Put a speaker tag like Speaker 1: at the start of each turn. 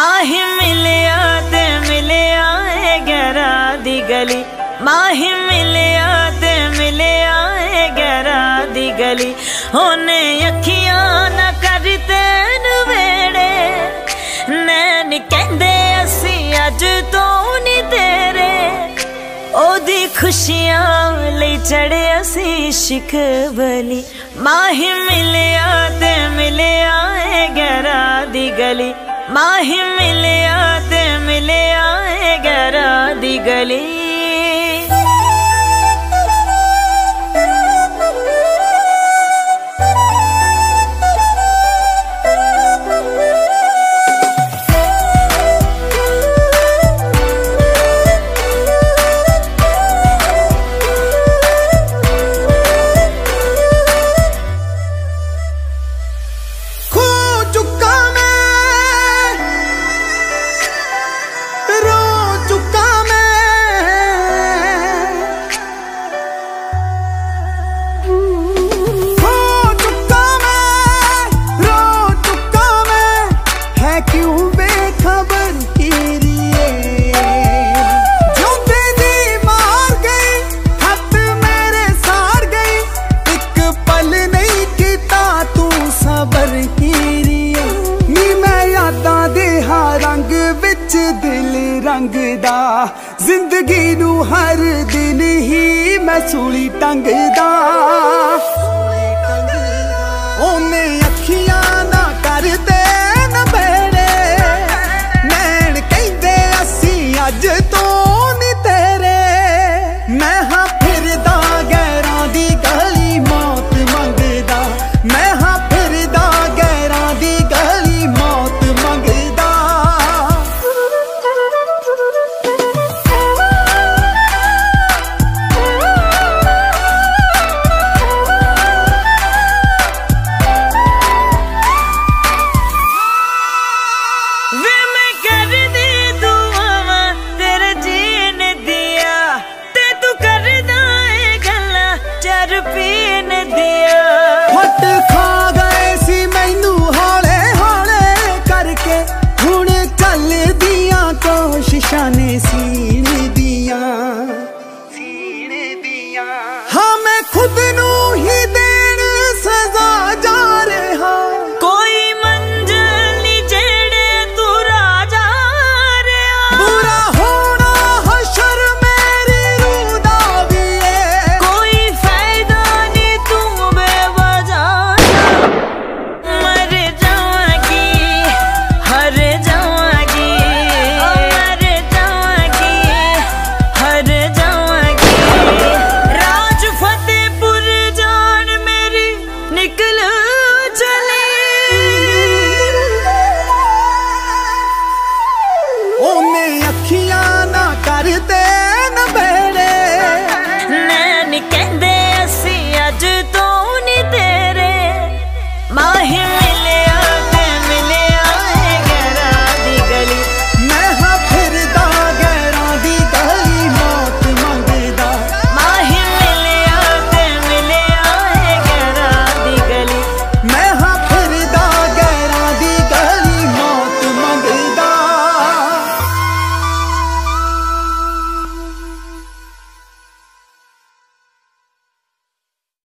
Speaker 1: ਮਿਲਿਆ ਤੇ ਮਿਲਿਆ ਏ ਗਰਾ ਦੀ ਗਲੀ। ਮਾਹੀ ਮਿਲਿਆ ਤੇ ਮਿਲਿਆ ਏ ਗਰਾ ਦੀ ਗਲੀ। ਉਹਨੇ ਅੱਖੀਆਂ ਨਾ ਕਰ ਤੈਨੂੰ ਵੇੜੇ। ਨੈਣ ਕਹਿੰਦੇ ਅਸੀਂ ਅੱਜ ਤੋਂ ਨਹੀਂ ਤੇਰੇ। ਉਹਦੀ ਖੁਸ਼ੀਆਂ ਲਈ ਅਸੀਂ ਸ਼ਿਖ ਬਲੀ। ਮਾਹੀ ਮਿਲਿਆ ਤੇ ਮਿਲਿਆ ਏ ਗਰਾ ਦੀ ਗਲੀ। ਮਾਹੀ ਮਿਲਿਆ ਤੇ ਮਿਲਿਆ ਏ ਗਰਾ ਦੀ ਗਲੀ।
Speaker 2: ਰੰਗਦਾ ਜ਼ਿੰਦਗੀ ਨੂੰ ਹਰ ਦਿਨ ਹੀ ਮੈਂ ਸੂਲੀ ਟੰਗਦਾ। ਉਹਨੇ जाने सी